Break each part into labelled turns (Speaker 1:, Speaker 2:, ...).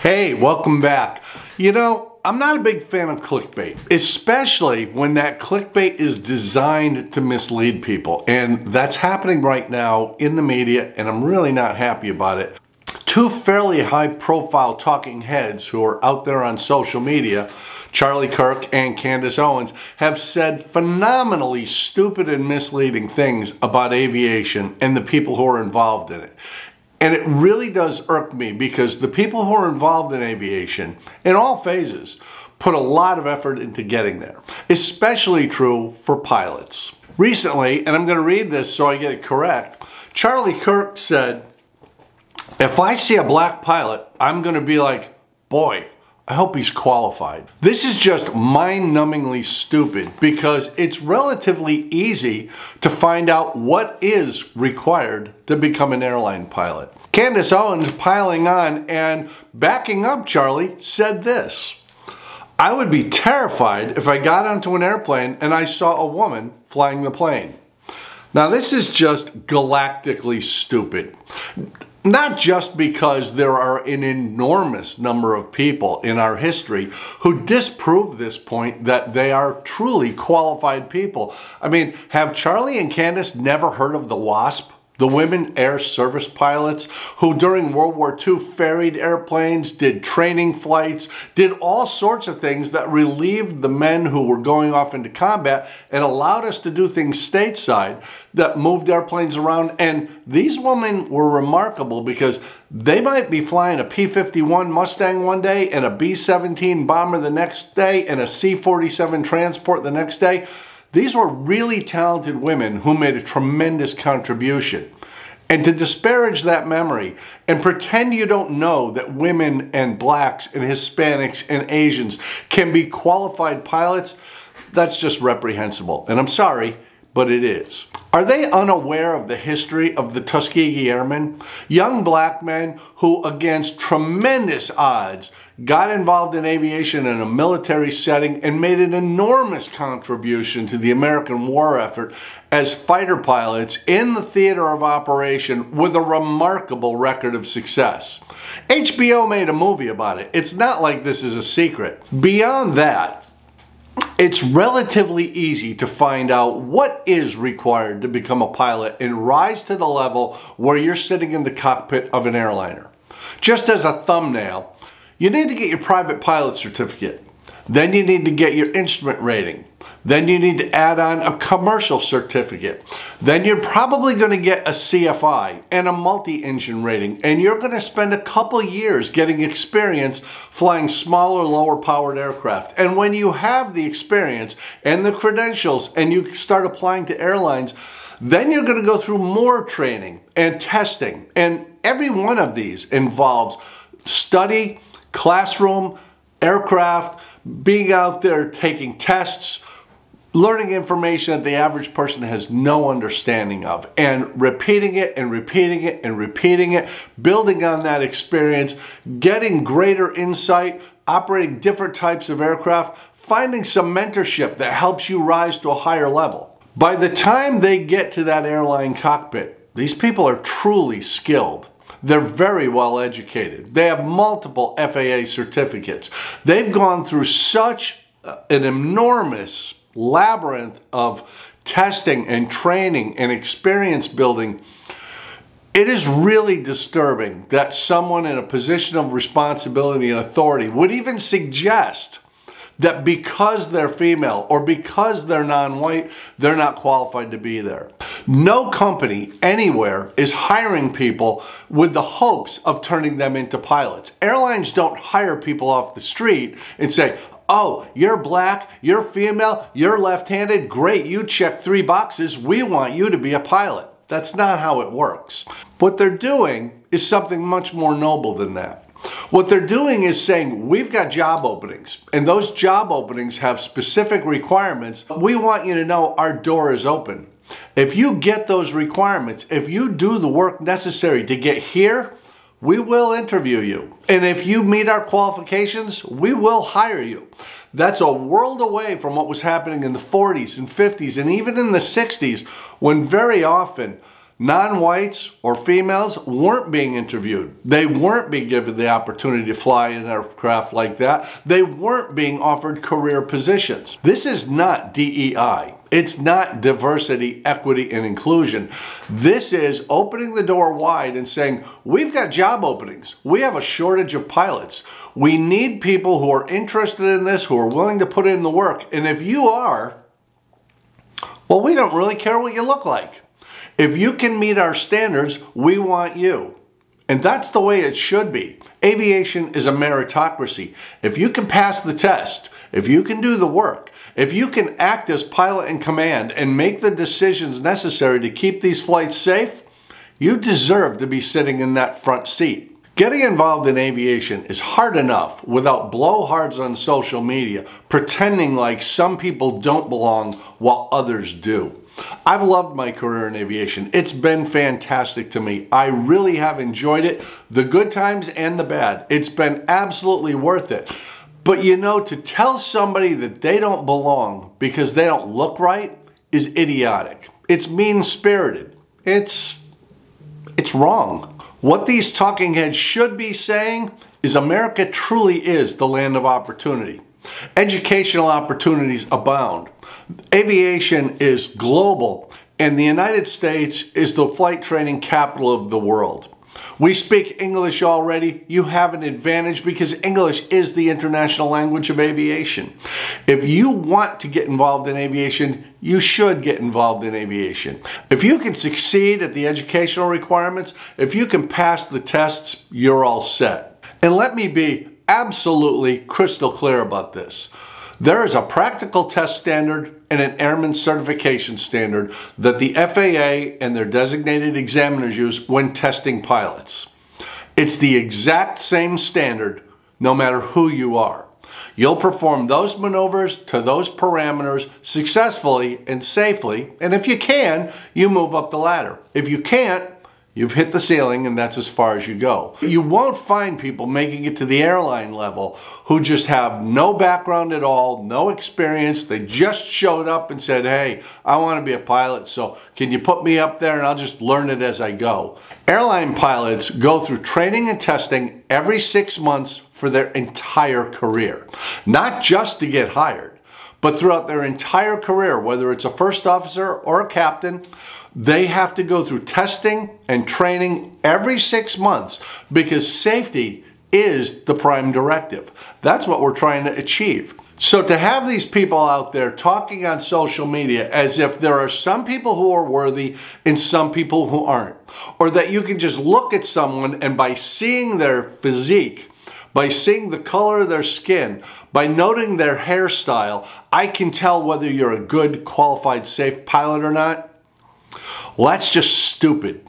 Speaker 1: Hey, welcome back. You know, I'm not a big fan of clickbait, especially when that clickbait is designed to mislead people. And that's happening right now in the media, and I'm really not happy about it. Two fairly high profile talking heads who are out there on social media, Charlie Kirk and Candace Owens, have said phenomenally stupid and misleading things about aviation and the people who are involved in it. And it really does irk me because the people who are involved in aviation, in all phases, put a lot of effort into getting there. Especially true for pilots. Recently, and I'm going to read this so I get it correct, Charlie Kirk said, if I see a black pilot, I'm going to be like, boy, I hope he's qualified. This is just mind-numbingly stupid because it's relatively easy to find out what is required to become an airline pilot. Candace Owens piling on and backing up Charlie said this. I would be terrified if I got onto an airplane and I saw a woman flying the plane. Now this is just galactically stupid not just because there are an enormous number of people in our history who disprove this point that they are truly qualified people. I mean, have Charlie and Candace never heard of the WASP? The women air service pilots who during World War II ferried airplanes, did training flights, did all sorts of things that relieved the men who were going off into combat and allowed us to do things stateside that moved airplanes around. And these women were remarkable because they might be flying a P-51 Mustang one day and a B-17 bomber the next day and a C-47 transport the next day. These were really talented women who made a tremendous contribution. And to disparage that memory and pretend you don't know that women and blacks and Hispanics and Asians can be qualified pilots, that's just reprehensible. And I'm sorry, but it is. Are they unaware of the history of the Tuskegee Airmen? Young black men who, against tremendous odds, got involved in aviation in a military setting and made an enormous contribution to the American war effort as fighter pilots in the theater of operation with a remarkable record of success. HBO made a movie about it. It's not like this is a secret. Beyond that, it's relatively easy to find out what is required to become a pilot and rise to the level where you're sitting in the cockpit of an airliner. Just as a thumbnail, you need to get your private pilot certificate. Then you need to get your instrument rating. Then you need to add on a commercial certificate. Then you're probably going to get a CFI and a multi-engine rating. And you're going to spend a couple years getting experience flying smaller, lower powered aircraft. And when you have the experience and the credentials and you start applying to airlines, then you're going to go through more training and testing. And every one of these involves study, classroom, aircraft, being out there taking tests, learning information that the average person has no understanding of and repeating it and repeating it and repeating it, building on that experience, getting greater insight, operating different types of aircraft, finding some mentorship that helps you rise to a higher level. By the time they get to that airline cockpit, these people are truly skilled. They're very well educated. They have multiple FAA certificates. They've gone through such uh, an enormous labyrinth of testing and training and experience building, it is really disturbing that someone in a position of responsibility and authority would even suggest that because they're female or because they're non-white, they're not qualified to be there. No company anywhere is hiring people with the hopes of turning them into pilots. Airlines don't hire people off the street and say, oh, you're black, you're female, you're left-handed, great, you check three boxes, we want you to be a pilot. That's not how it works. What they're doing is something much more noble than that. What they're doing is saying, we've got job openings, and those job openings have specific requirements. We want you to know our door is open. If you get those requirements, if you do the work necessary to get here, we will interview you. And if you meet our qualifications, we will hire you. That's a world away from what was happening in the 40s and 50s and even in the 60s when very often non-whites or females weren't being interviewed. They weren't being given the opportunity to fly an aircraft like that. They weren't being offered career positions. This is not DEI. It's not diversity, equity, and inclusion. This is opening the door wide and saying, we've got job openings. We have a shortage of pilots. We need people who are interested in this, who are willing to put in the work. And if you are, well, we don't really care what you look like. If you can meet our standards, we want you. And that's the way it should be. Aviation is a meritocracy. If you can pass the test, if you can do the work, if you can act as pilot in command and make the decisions necessary to keep these flights safe, you deserve to be sitting in that front seat. Getting involved in aviation is hard enough without blowhards on social media pretending like some people don't belong while others do. I've loved my career in aviation. It's been fantastic to me. I really have enjoyed it, the good times and the bad. It's been absolutely worth it. But you know, to tell somebody that they don't belong because they don't look right is idiotic. It's mean-spirited. It's it's wrong. What these talking heads should be saying is America truly is the land of opportunity. Educational opportunities abound. Aviation is global, and the United States is the flight training capital of the world. We speak English already. You have an advantage because English is the international language of aviation. If you want to get involved in aviation, you should get involved in aviation. If you can succeed at the educational requirements, if you can pass the tests, you're all set. And let me be absolutely crystal clear about this. There is a practical test standard and an airman certification standard that the FAA and their designated examiners use when testing pilots. It's the exact same standard no matter who you are. You'll perform those maneuvers to those parameters successfully and safely, and if you can, you move up the ladder. If you can't, You've hit the ceiling and that's as far as you go. You won't find people making it to the airline level who just have no background at all, no experience. They just showed up and said, hey, I want to be a pilot, so can you put me up there and I'll just learn it as I go. Airline pilots go through training and testing every six months for their entire career, not just to get hired but throughout their entire career, whether it's a first officer or a captain, they have to go through testing and training every six months because safety is the prime directive. That's what we're trying to achieve. So to have these people out there talking on social media as if there are some people who are worthy and some people who aren't, or that you can just look at someone and by seeing their physique, by seeing the color of their skin, by noting their hairstyle, I can tell whether you're a good, qualified, safe pilot or not. Well, that's just stupid.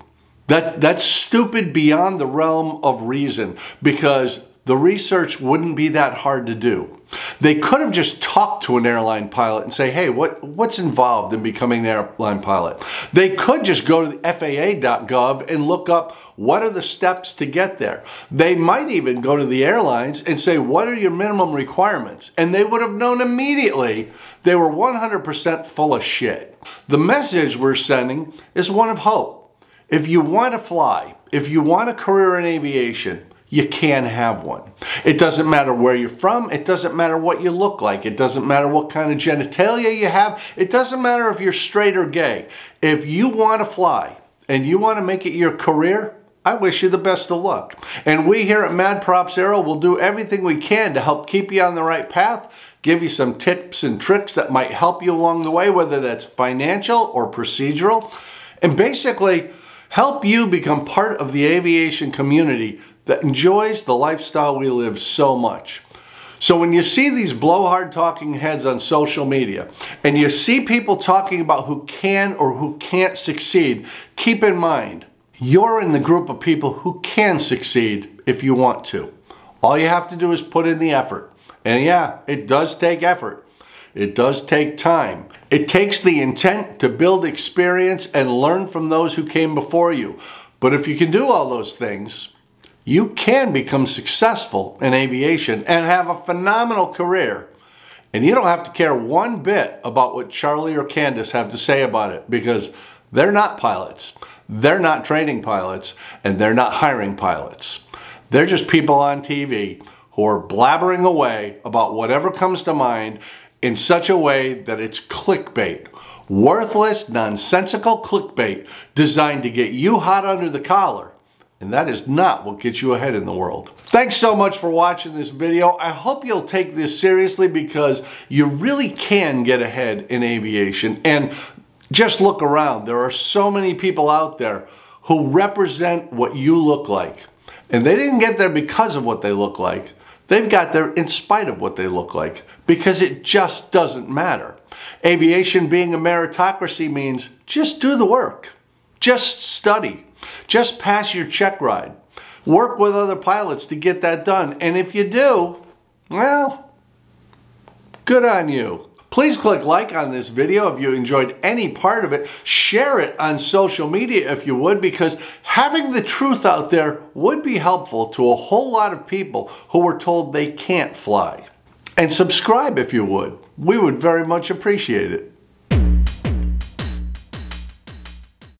Speaker 1: That, that's stupid beyond the realm of reason because the research wouldn't be that hard to do. They could have just talked to an airline pilot and say, hey, what, what's involved in becoming an airline pilot? They could just go to the FAA.gov and look up what are the steps to get there. They might even go to the airlines and say, what are your minimum requirements? And they would have known immediately they were 100% full of shit. The message we're sending is one of hope. If you want to fly, if you want a career in aviation, you can have one. It doesn't matter where you're from. It doesn't matter what you look like. It doesn't matter what kind of genitalia you have. It doesn't matter if you're straight or gay. If you want to fly and you want to make it your career, I wish you the best of luck. And we here at Mad Props Aero will do everything we can to help keep you on the right path, give you some tips and tricks that might help you along the way, whether that's financial or procedural, and basically help you become part of the aviation community that enjoys the lifestyle we live so much. So when you see these blowhard talking heads on social media and you see people talking about who can or who can't succeed, keep in mind, you're in the group of people who can succeed if you want to. All you have to do is put in the effort. And yeah, it does take effort. It does take time. It takes the intent to build experience and learn from those who came before you. But if you can do all those things, you can become successful in aviation and have a phenomenal career. And you don't have to care one bit about what Charlie or Candace have to say about it because they're not pilots. they're not training pilots and they're not hiring pilots. They're just people on TV who are blabbering away about whatever comes to mind in such a way that it's clickbait. Worthless, nonsensical clickbait designed to get you hot under the collar. And that is not what gets you ahead in the world. Thanks so much for watching this video. I hope you'll take this seriously because you really can get ahead in aviation. And just look around. There are so many people out there who represent what you look like. And they didn't get there because of what they look like. They've got there in spite of what they look like because it just doesn't matter. Aviation being a meritocracy means just do the work. Just study. Just pass your check ride. Work with other pilots to get that done. And if you do, well, good on you. Please click like on this video if you enjoyed any part of it. Share it on social media if you would because having the truth out there would be helpful to a whole lot of people who were told they can't fly. And subscribe if you would. We would very much appreciate it.